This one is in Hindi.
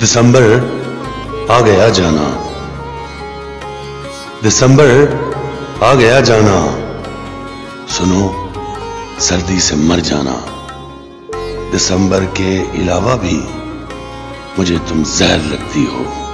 दिसंबर आ गया जाना। दिसंबर आ गया जाना। सुनो, सर्दी से मर जाना। दिसंबर के अलावा भी मुझे तुम जहर लगती हो।